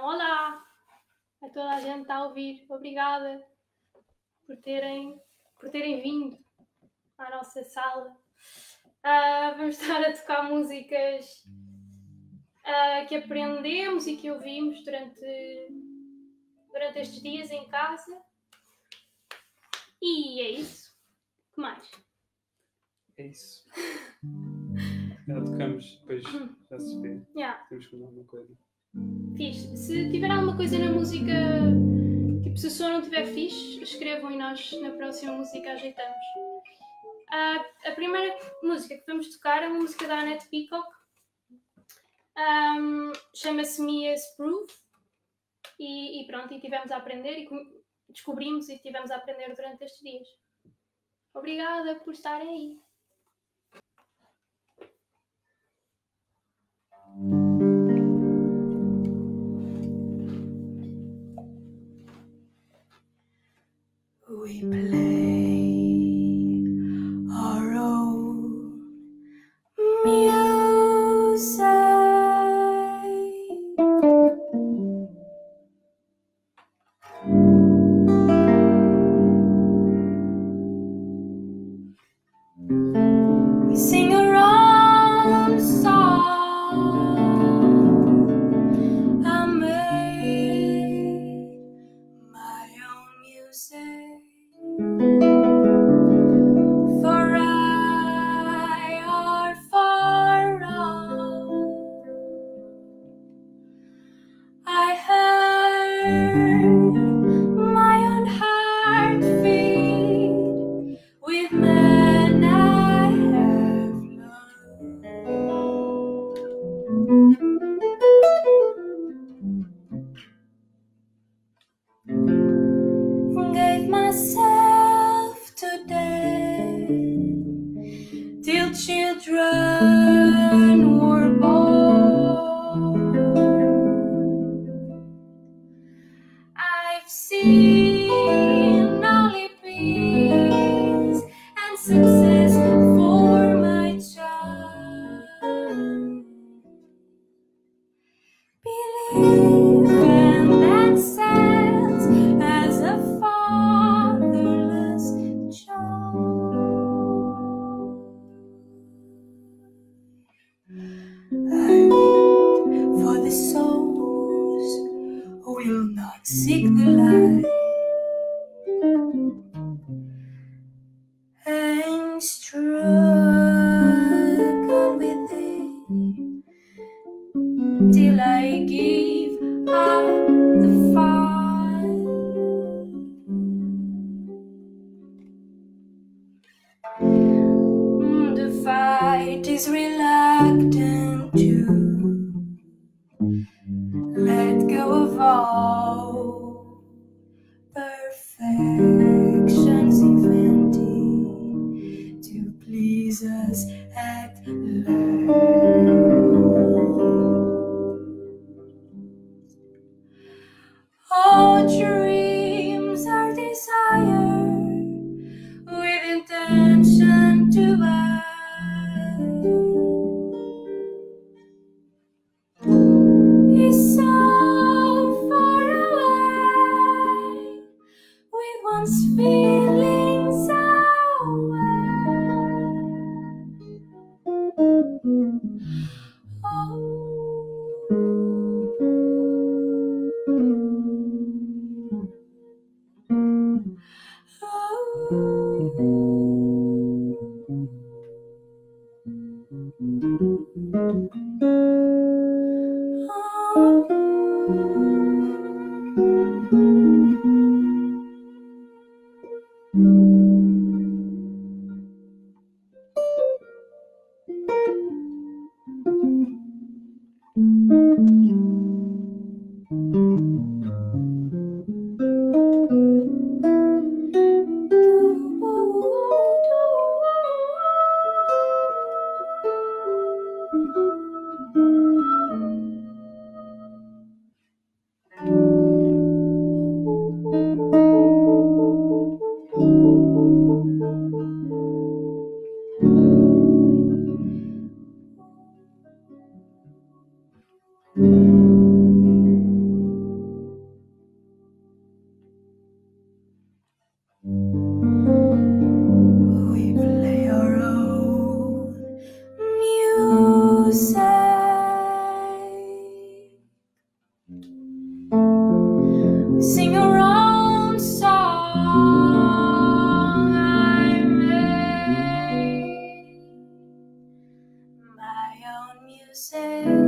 Olá a toda a gente que está a ouvir. Obrigada por terem, por terem vindo à nossa sala. Uh, vamos estar a tocar músicas uh, que aprendemos e que ouvimos durante, durante estes dias em casa. E é isso. O que mais? É isso. Já tocamos, depois já se vê. Yeah. Temos que fazer alguma coisa. Fixe. Se tiver alguma coisa na música, tipo, se o som não estiver fixe, escrevam e nós na próxima música ajeitamos. A primeira música que vamos tocar é uma música da Annette Peacock. Ahm, Chama-se Mia's Proof. E, e pronto, e tivemos a aprender e descobrimos e tivemos a aprender durante estes dias. Obrigada por estarem aí. We play our own music. Seek the say.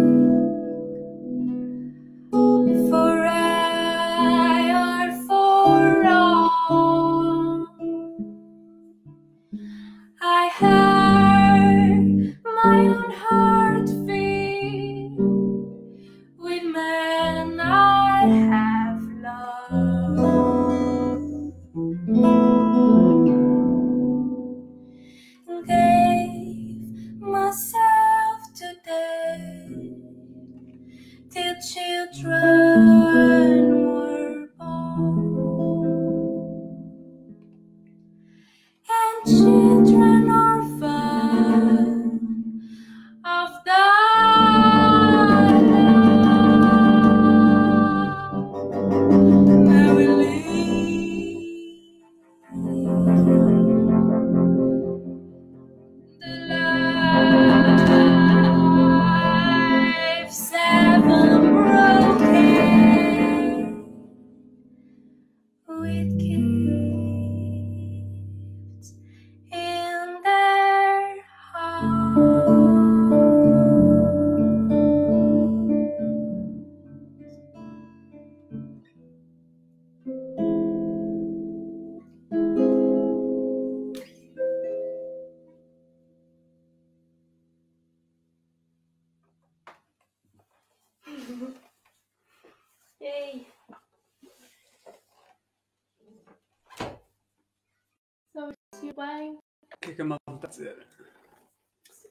Que é a malta está a dizer?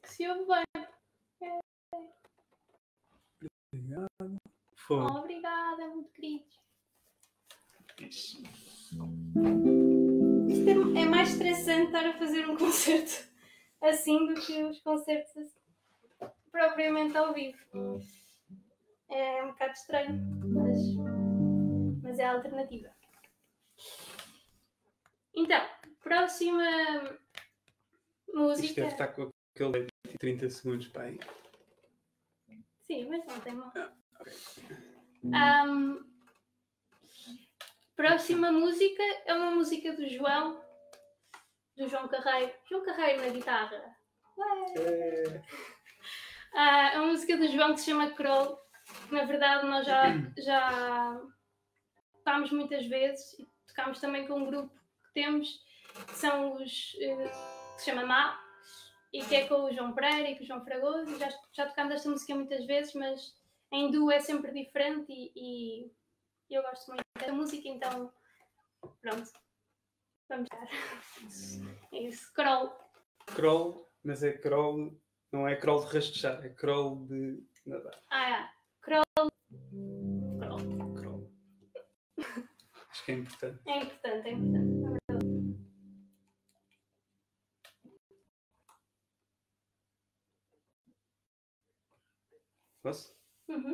Se ouve bem. Obrigado. Foi. Oh, obrigada, muito queridos. Isso. Isto é, é mais estressante estar a fazer um concerto assim do que os concertos assim, propriamente ao vivo. É um bocado estranho, mas, mas é a alternativa. Então, próxima Isto música. deve estar com aquele de 30 segundos para aí. Sim, mas não tem mal. ok. Ahm, próxima música é uma música do João, do João Carreiro. João Carreiro na guitarra. É, Ah, é uma música do João que se chama Kroll, que na verdade nós já, já tocámos muitas vezes e tocámos também com um grupo que temos, que são os eh, que se chama Má, e que é com o João Pereira e com o João Fragoso. Já, já tocámos esta música muitas vezes, mas em duo é sempre diferente e, e eu gosto muito desta música, então pronto. Vamos dar. É isso, Kroll. crawl, mas é crawl, não é crawl de rastejar, é crawl de nadar. Ah, é. Kroll. Kroll. Crawl. Acho que é importante. É importante, é importante. Posso? Uhum.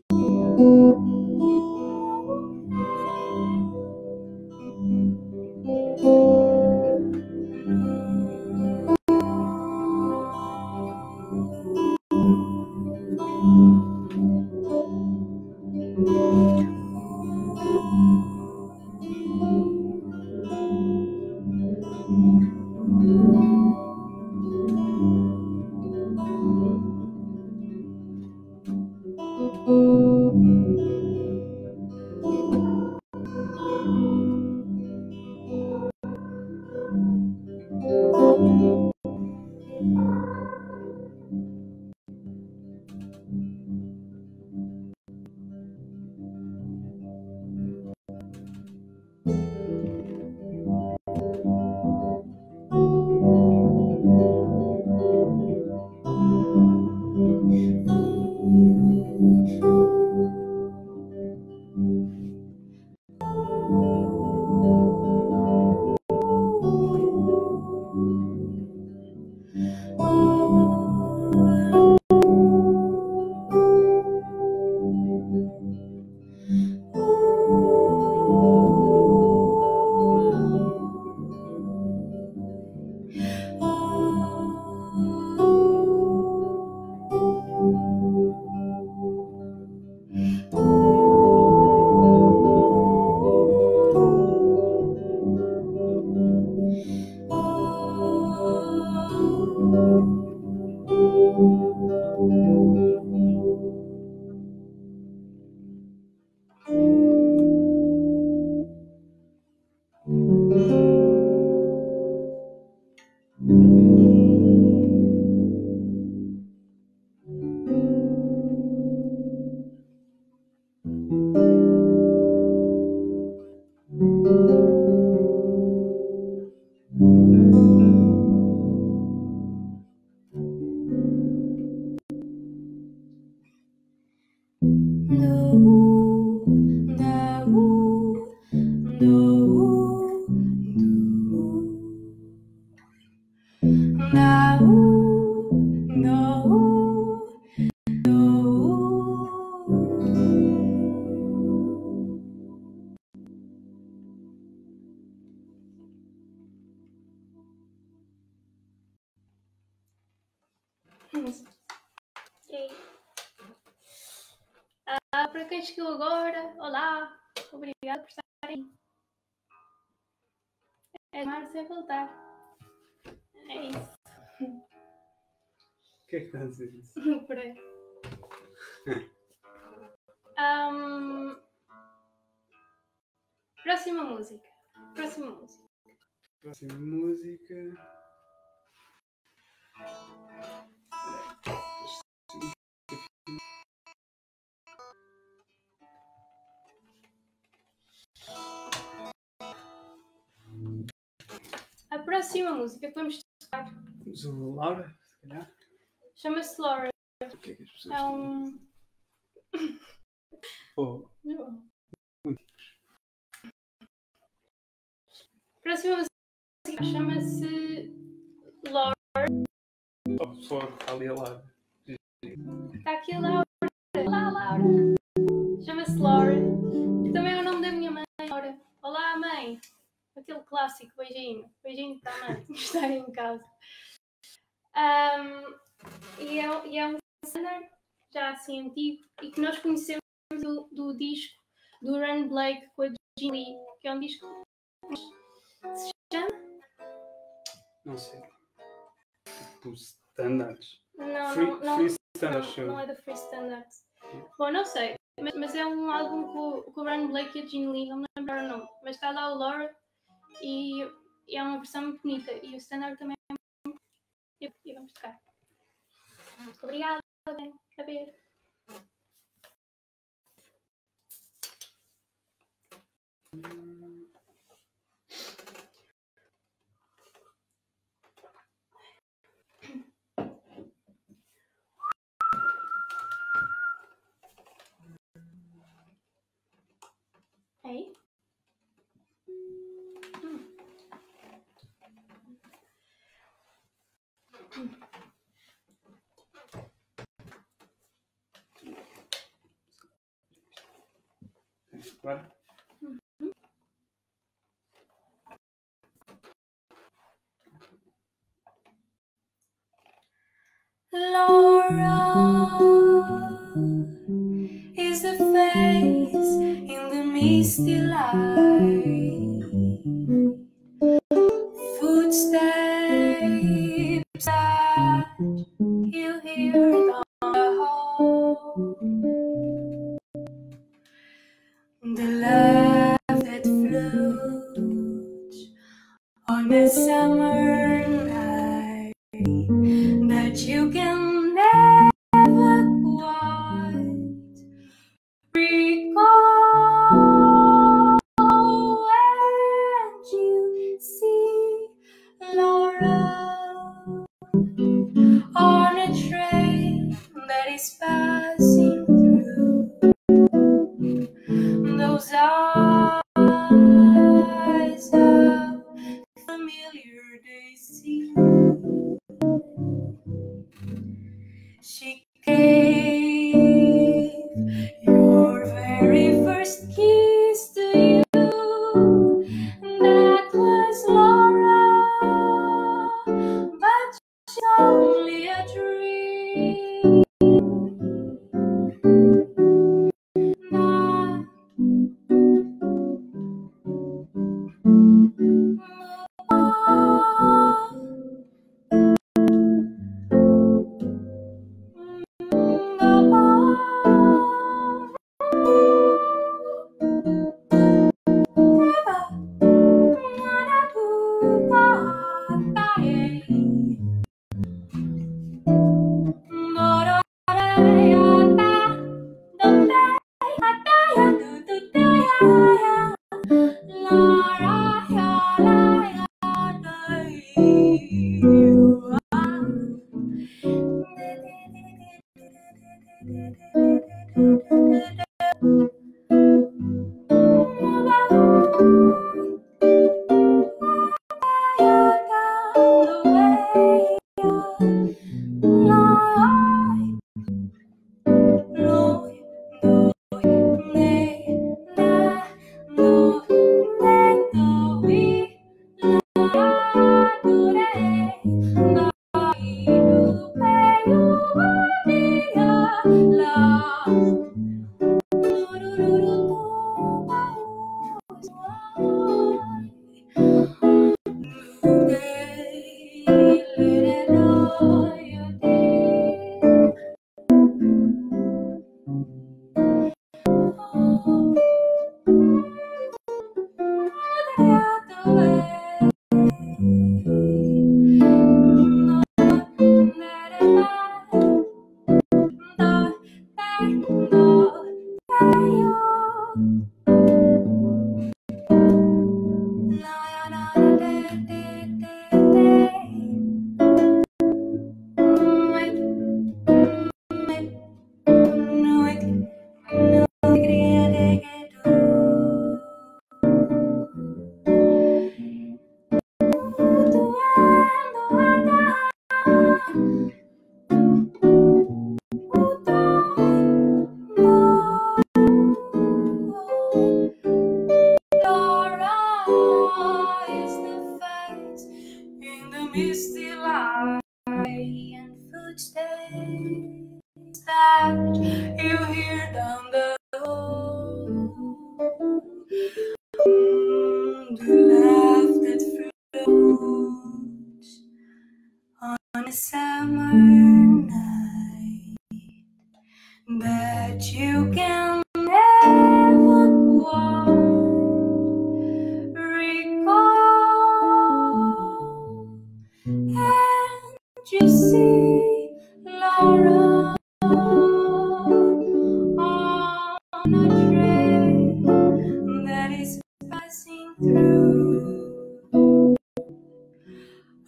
para quem chegou agora, olá, obrigada por estarem. É Márcia voltar. É isso. O que é que está a dizer isso? Por aí. Ahm, próxima música. Próxima música. Próxima música. A próxima música que vamos tocar Vamos a Laura, se calhar. chama-se Laura. O que é que as pessoas É um. Oh, Próxima música chama-se Laura. oh, pessoal está ali a Laura. Está aqui a Laura. Olá, Laura. Chama-se Laura. Que também é o nome da minha mãe, Laura. Olá, mãe. Aquele clássico beijinho. Beijinho que está aí em casa. Ahm, e, é, e é um standard já assim antigo e que nós conhecemos do, do disco do Run Blake com a Jean Lee, que é um disco que se chama. Não sei. Tipo, standards. Não, Free, não, não, free standards, não, não é da Free Standards. Bom, não sei, mas, mas é um álbum com, o- com o Brian Blake e a Jean Lee, não me lembro o nome, mas está lá o Laura e, e é uma versão muito bonita. E o standard também é muito bonito. E, vamos tocar. Muito obrigada. A ver. Laura is the face in the misty light.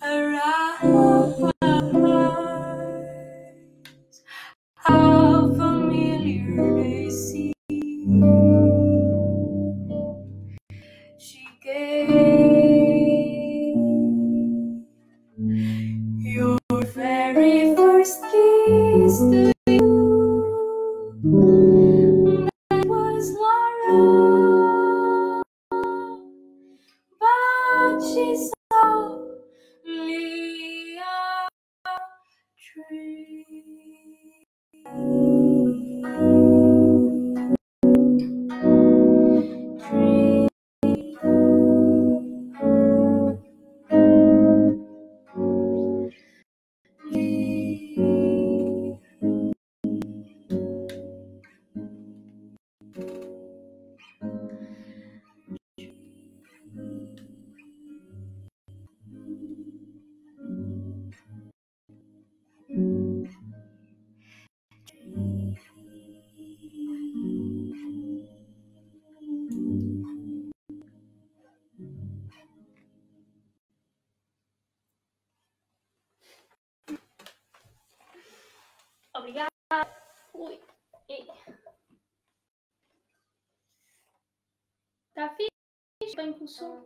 around. Bem pelo som.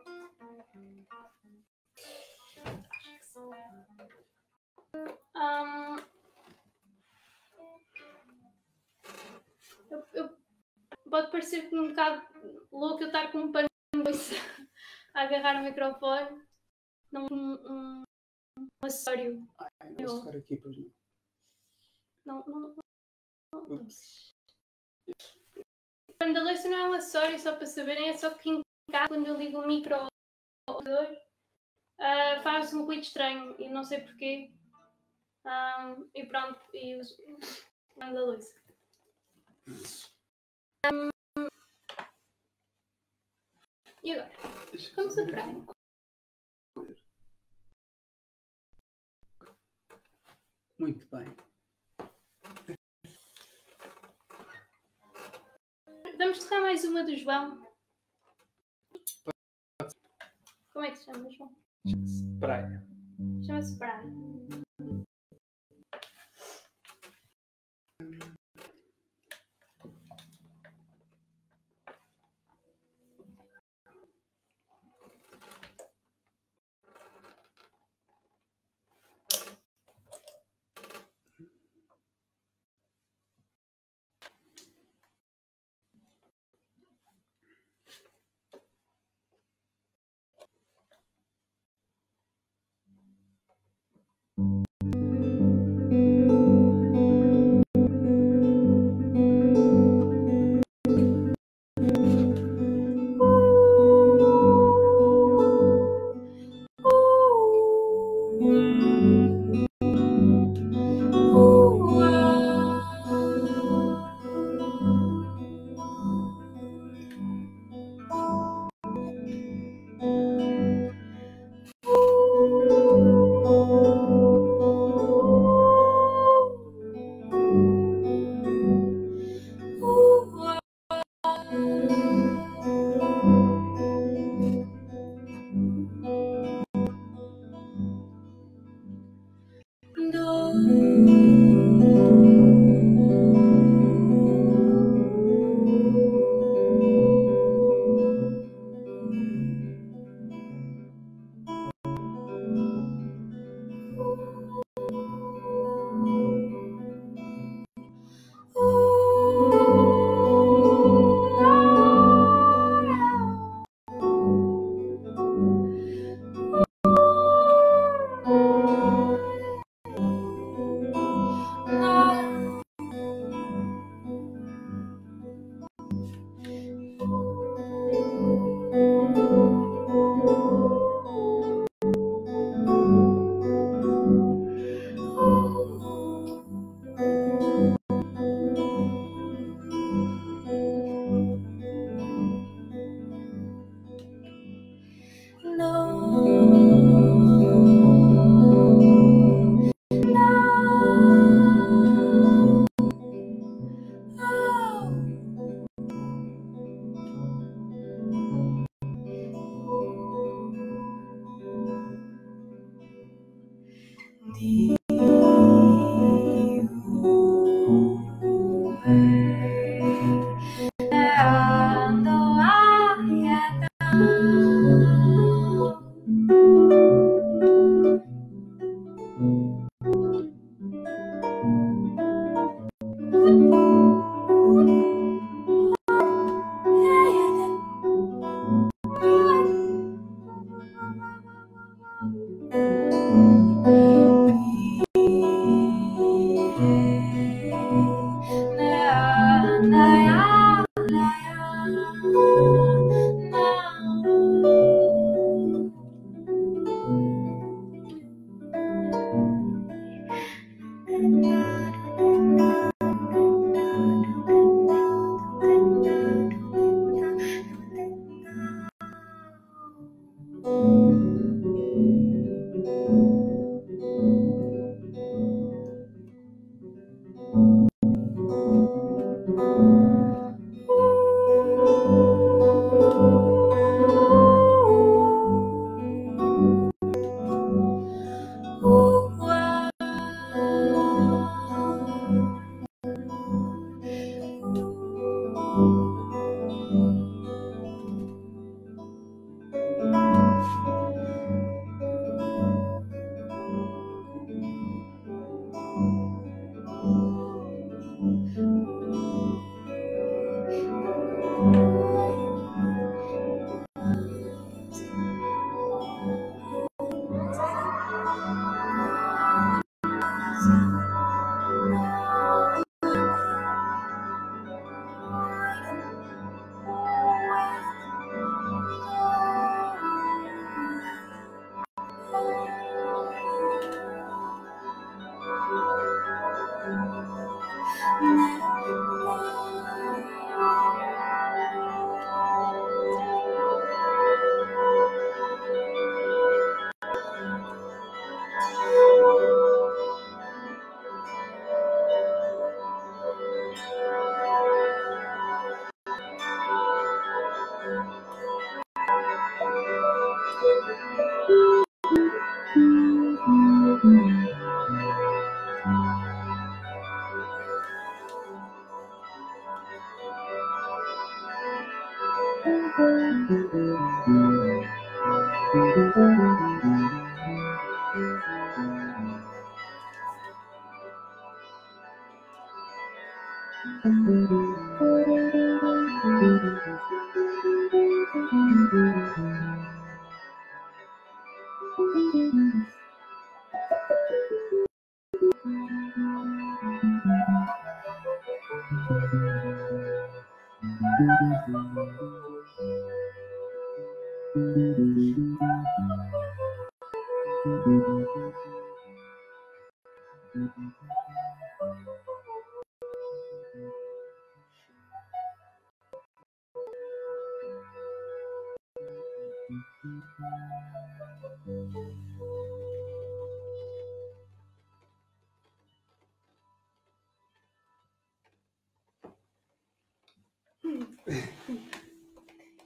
Ahm, eu, eu- pode parecer um bocado louco eu estar com um pano a agarrar o microfone num um, um acessório. Não Eu- vou ficar aqui, pois não. Não, não, não. Ups. O pano da louça não é um acessório, só para saberem, é só que casa, quando eu ligo o micro ao ah, faz um ruído estranho e não sei porquê. Ahm, e pronto, e uso o pano da louça. Ahm, e agora? Vamos uma coisa. Muito bem. Vamos tocar mais uma do João. Como é que se chama, João? Praia. Chama-se Praia.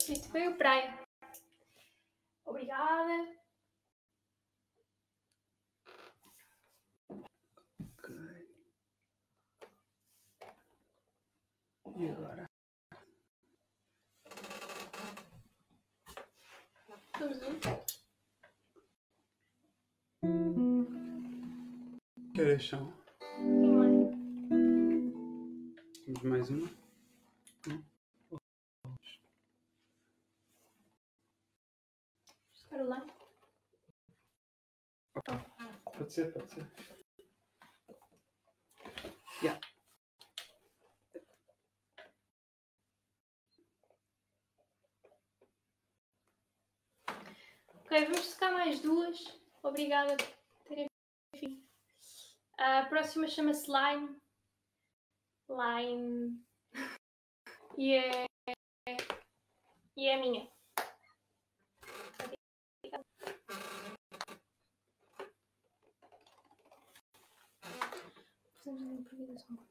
Isto foi o praia. Mais. Temos mais uma? Caroline. Pode ser, pode ser. Yeah. Ok, vamos tocar mais duas. Obrigada. A próxima chama-se Line. Line. E é. E é minha. Fazemos uma improvisação.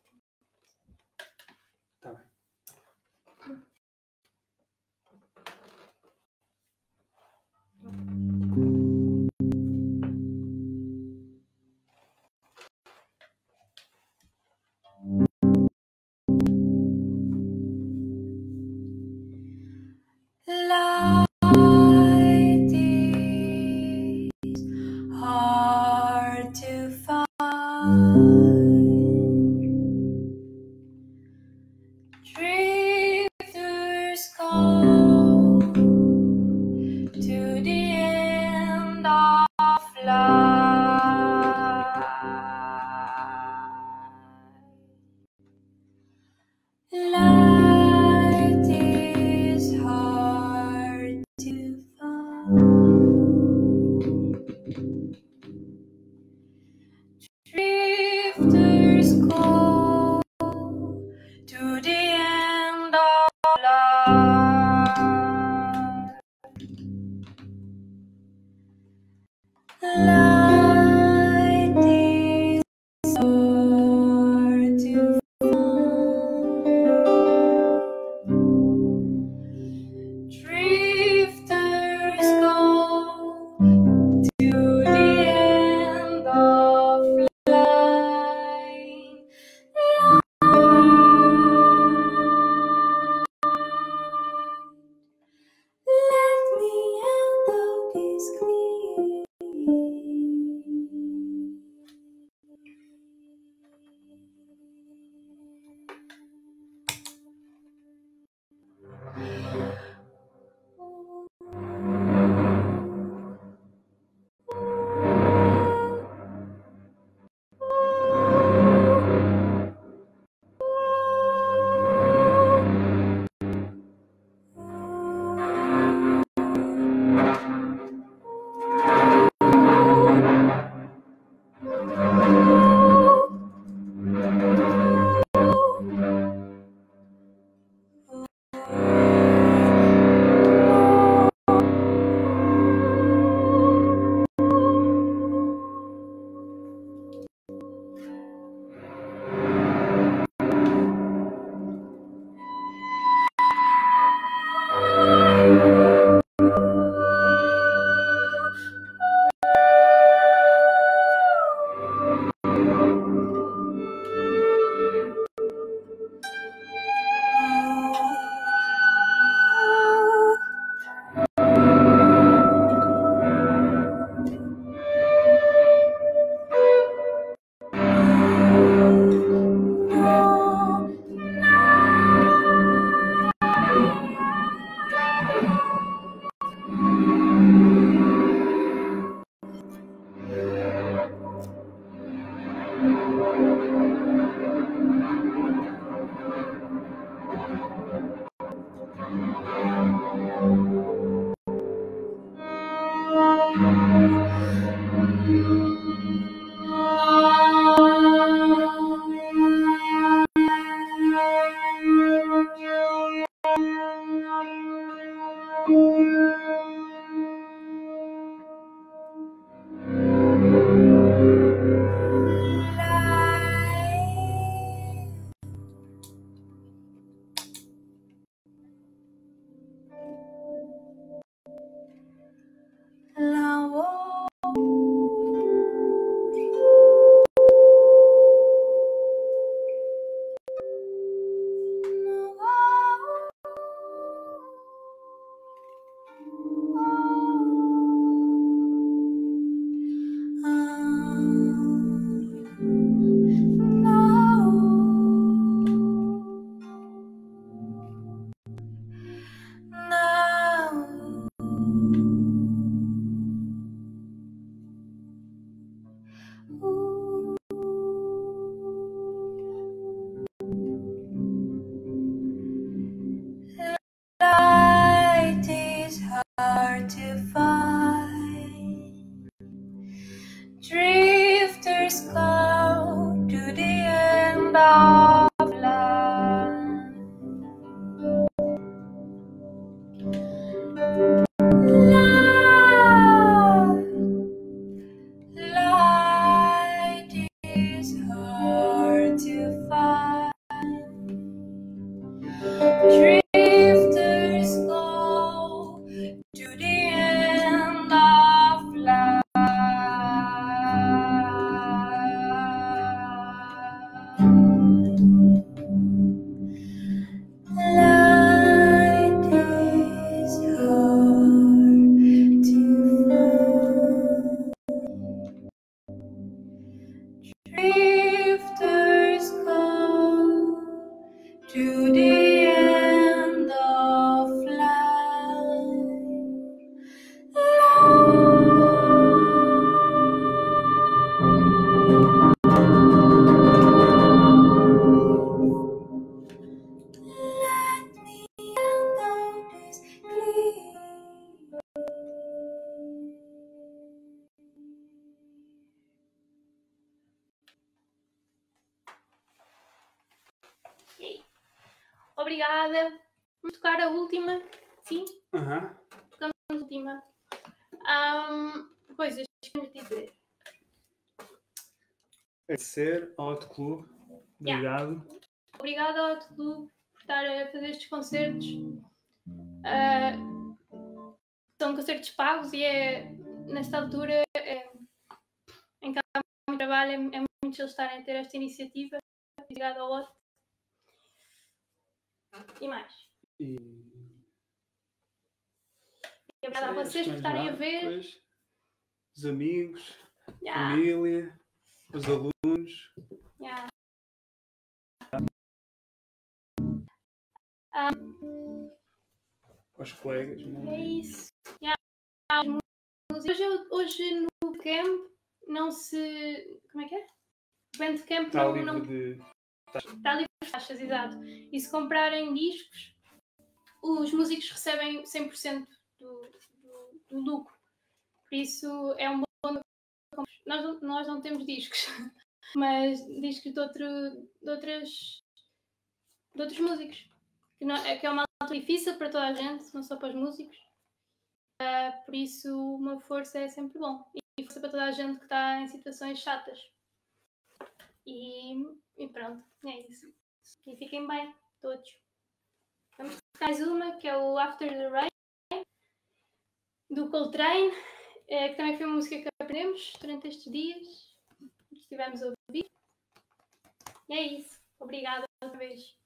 Tocar a última. Sim, Aham. a última. Ahm, coisas que vamos dizer. Agradecer ao Hot Club. Obrigado. Obrigada ao Clube por estar a fazer estes concertos. Ah, são concertos pagos e é, nesta altura é, em que há muito trabalho, é, é muito eles estarem a ter esta iniciativa. Obrigada ao Hot. E mais. E... E obrigada a vocês por estarem a ver. Os amigos, Yeah, família, os alunos. yeah. Os colegas. É isso. Yeah. As músicas. Hoje, hoje no camp não se. Como é que é? O Bandcamp Está não, livre não de. Está livre de taxas, exato. E se comprarem discos, os músicos recebem 100% do, do, do lucro. Por isso é um bom. Nós, não- nós não temos discos, mas discos de, outro, de, outras, de outros músicos. Que, não- é que é uma altura difícil para toda a gente, não só para os músicos. Ah, por isso, uma força é sempre bom. E força para toda a gente que está em situações chatas. E, e pronto, é isso. E fiquem bem, todos. Vamos tocar mais uma, que é o After the Rain, do Coltrane, eh, que também foi uma música que aprendemos durante estes dias, que estivemos a ouvir. E é isso. Obrigada outra vez.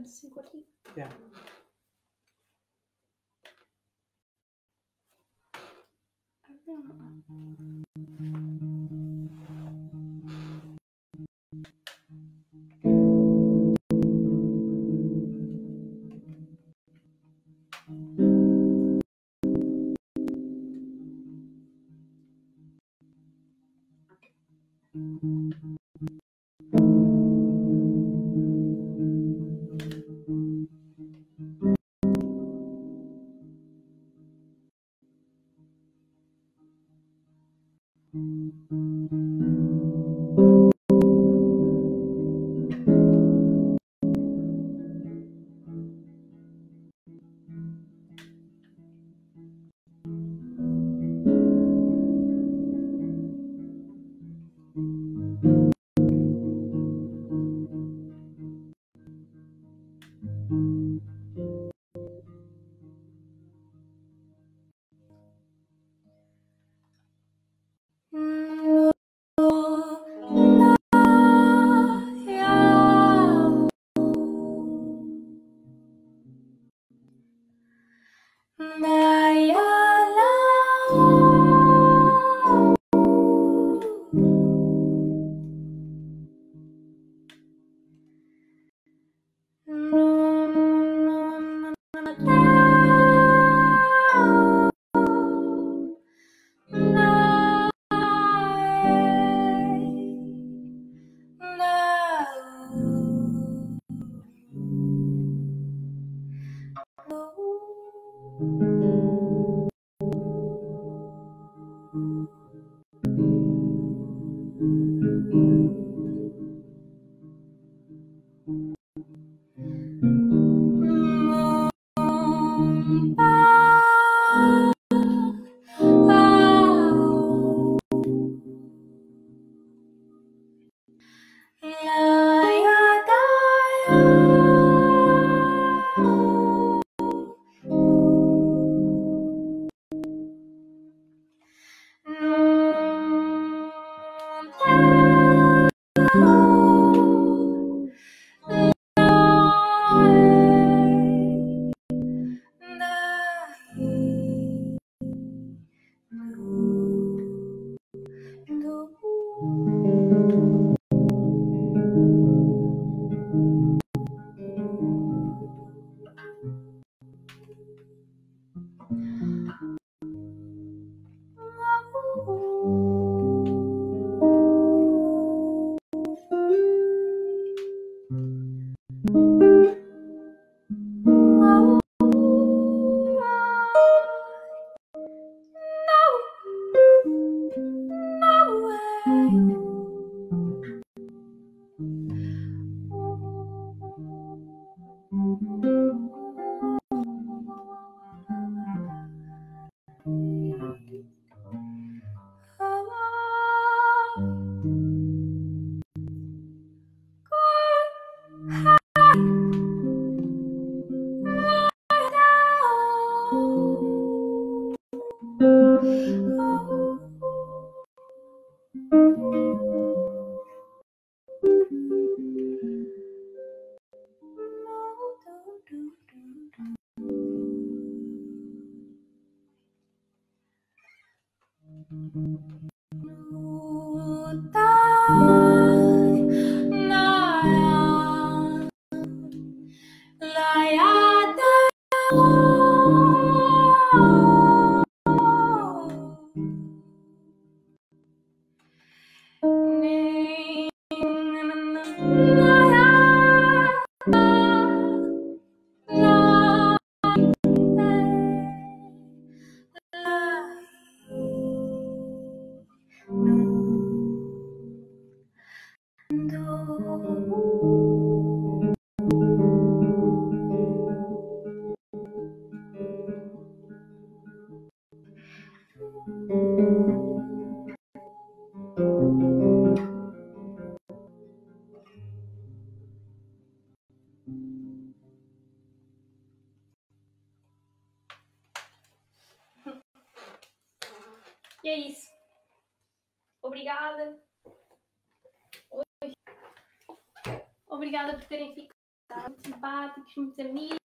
Vamos assim curtir. Yeah. E simpáticos, muitos amigos. Muito